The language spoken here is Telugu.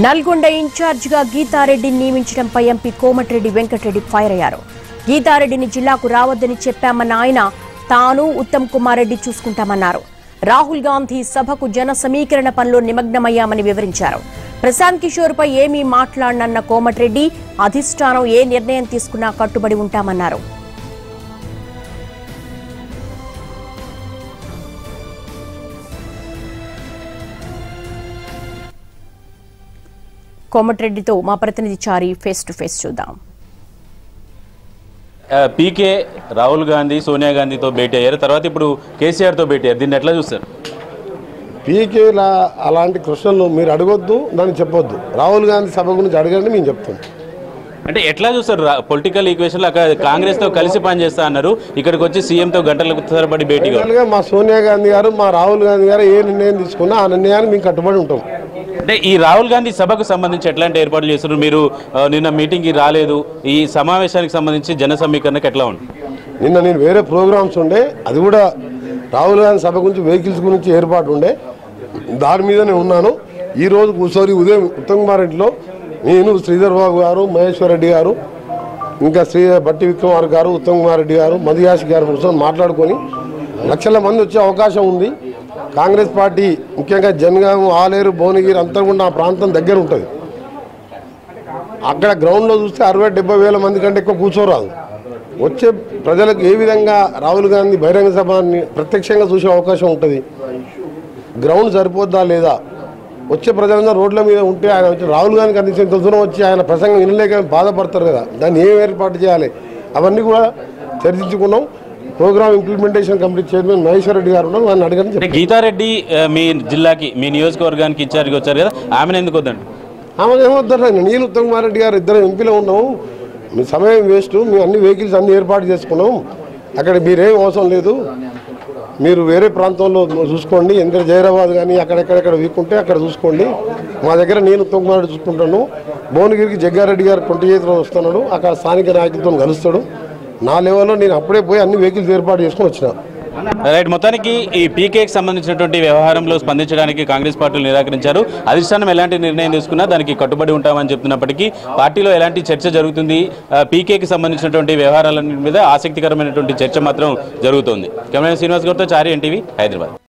నల్గొండ ఇన్ఛార్జిగా గీతారెడ్డిని నియమించడంపై ఎంపీ కోమటిరెడ్డి వెంకటరెడ్డి ఫైర్ అయ్యారు. గీతారెడ్డిని జిల్లాకు రావద్దని చెప్పామన్న ఆయన తాను ఉత్తమ్ కుమార్ రెడ్డి చూసుకుంటామన్నారు. రాహుల్ గాంధీ సభకు జన సమీకరణ పనిలో నిమగ్నమయ్యామని వివరించారు. ప్రశాంత్ కిషోర్ పై ఏమీ మాట్లాడనన్న కోమటిరెడ్డి అధిష్టానం ఏ నిర్ణయం తీసుకున్నా కట్టుబడి ఉంటామన్నారు. కోమటిరెడ్డితో మా ప్రతినిధి చారి ఫేస్ టు ఫేస్ చూద్దాం. పీకే రాహుల్ గాంధీ సోనియా గాంధీతో భేటీ అయ్యారు. తర్వాత ఇప్పుడు కేసీఆర్తో భేటీ అయ్యారు. దీన్ని ఎట్లా చూస్తారు? పీకేలా అలాంటి క్వశ్చన్లు మీరు అడగొద్దు దాన్ని చెప్పొద్దు. రాహుల్ గాంధీ సభ గురించి అడగండి మేము చెప్తాం. అంటే ఎట్లా చూస్తారు? పొలిటికల్ ఈక్వేషన్లో అక్కడ కాంగ్రెస్తో కలిసి పనిచేస్తా అన్నారు. ఇక్కడికి వచ్చి సీఎంతో గంటలకు తరబడి భేటీగా ఫైనల్గా మా సోనియా గాంధీ గారు మా రాహుల్ గాంధీ గారు ఏ నిర్ణయం తీసుకున్నా ఆ నిర్ణయాన్ని మేము కట్టుబడి ఉంటాం. అంటే ఈ రాహుల్ గాంధీ సభకు సంబంధించి ఎట్లాంటి ఏర్పాట్లు చేస్తున్నారు? మీరు నిన్న మీటింగ్కి రాలేదు. ఈ సమావేశానికి సంబంధించి జన సమీకరణకు ఎట్లా ఉంది? నిన్న నేను వేరే ప్రోగ్రామ్స్ ఉండే అది కూడా రాహుల్ గాంధీ సభ గురించి వెహికల్స్ గురించి ఏర్పాటు ఉండే. దాని మీదనే ఉన్నాను. ఈ రోజు కూర్చొని ఉదయం ఉత్తమ్ కుమార్ రెడ్డిలో నేను శ్రీధర్ బాబు గారు మహేశ్వర్ రెడ్డి గారు ఇంకా శ్రీ బట్టి విక్రమార్ గారు ఉత్తమ్ కుమార్ రెడ్డి గారు మధుయాసి గారు కూర్చొని మాట్లాడుకొని లక్షల మంది వచ్చే అవకాశం ఉంది. కాంగ్రెస్ పార్టీ ముఖ్యంగా జనగాం ఆలేరు భువనగిరి అంతా కూడా ఆ ప్రాంతం దగ్గర ఉంటుంది. అక్కడ గ్రౌండ్లో చూస్తే అరవై డెబ్బై వేల మంది కంటే ఎక్కువ కూర్చోరాదు. వచ్చే ప్రజలకు ఏ విధంగా రాహుల్ గాంధీ బహిరంగ సభని ప్రత్యక్షంగా చూసే అవకాశం ఉంటుంది? గ్రౌండ్ సరిపోద్దా లేదా? వచ్చే ప్రజలందరూ రోడ్ల మీద ఉంటే ఆయన వచ్చి రాహుల్ గాంధీకి అందించిన ఇంత దూరం వచ్చి ఆయన ప్రసంగం వినలేక బాధపడతారు కదా. దాన్ని ఏం ఏర్పాటు చేయాలి? అవన్నీ కూడా చర్చించుకున్నాం. Programme implementation committee chairman Maheshwar Reddy garu ఉన్నారు. వారిని అడగని గీతారెడ్డి మీ జిల్లాకి మీ నియోజకవర్గానికి ఇన్ఛార్జ్గా వచ్చారు కదా ఆమెను ఎందుకు వద్దండి? ఆమె ఏమవుతారు నేను ఉత్తమ్ కుమార్ రెడ్డి గారు ఇద్దరు ఎంపీలో ఉన్నాము. మీ సమయం వేస్ట్. మేము అన్ని వెహికల్స్ అన్ని ఏర్పాటు చేసుకున్నాం. అక్కడ మీరేం అవసరం లేదు. మీరు వేరే ప్రాంతంలో చూసుకోండి. ఎందుకంటే జైరాబాద్ కానీ అక్కడెక్కడెక్కడ వీక్ ఉంటే అక్కడ చూసుకోండి. మా దగ్గర నేను ఉత్తమ్ కుమార్ రెడ్డి చూసుకుంటాను. భువనగిరికి జగ్గారెడ్డి గారు ట్వంటీ ఎయిత్లో వస్తున్నాడు. అక్కడ స్థానిక నాయకులతో కలుస్తాడు. నా లెవెల్లో నేను అప్పుడే పోయి అన్ని వెహికల్స్ ఏర్పాటు చేసుకుని వచ్చిన. రైట్ మొత్తానికి ఈ పీకేకి సంబంధించినటువంటి వ్యవహారంలో స్పందించడానికి కాంగ్రెస్ పార్టీలు నిరాకరించారు. అధిష్టానం ఎలాంటి నిర్ణయం తీసుకున్నా దానికి కట్టుబడి ఉంటామని చెప్తున్నప్పటికీ పార్టీలో ఎలాంటి చర్చ జరుగుతుంది? పీకేకి సంబంధించినటువంటి వ్యవహారాల మీద ఆసక్తికరమైనటువంటి చర్చ మాత్రం జరుగుతోంది. కెమెరా శ్రీనివాస్ గారితో చారి ఎన్టీవీ హైదరాబాద్.